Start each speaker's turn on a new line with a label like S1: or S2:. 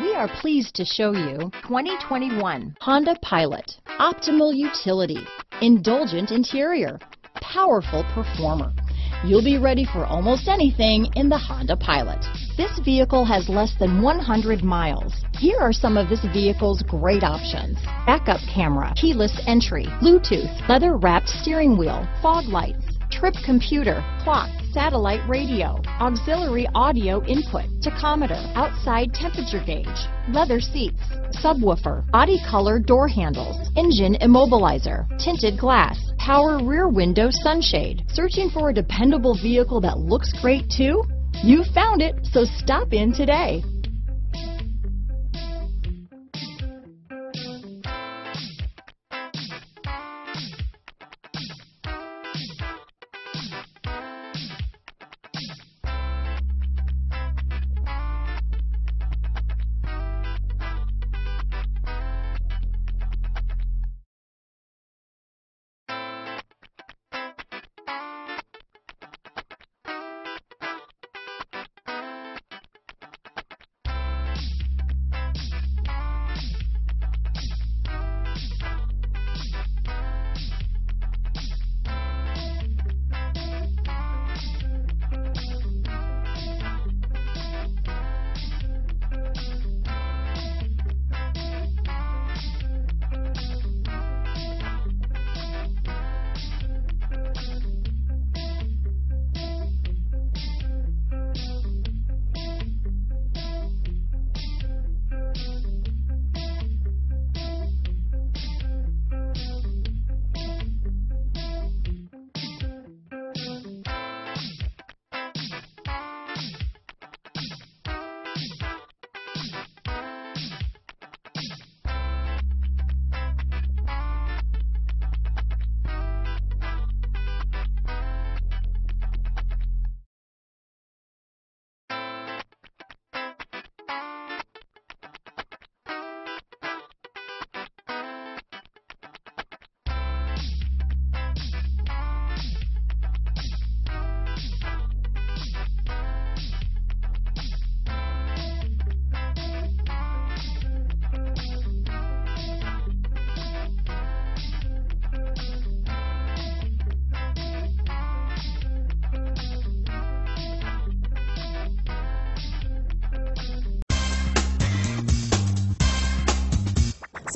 S1: We are pleased to show you 2021 Honda Pilot. Optimal utility, indulgent interior, powerful performer. You'll be ready for almost anything in the Honda Pilot. This vehicle has less than 100 miles. Here are some of this vehicle's great options. Backup camera, keyless entry, Bluetooth, leather wrapped steering wheel, fog lights, trip computer, clock, satellite radio, auxiliary audio input, tachometer, outside temperature gauge, leather seats, subwoofer, body color door handles, engine immobilizer, tinted glass, power rear window sunshade. Searching for a dependable vehicle that looks great too? You found it, so stop in today.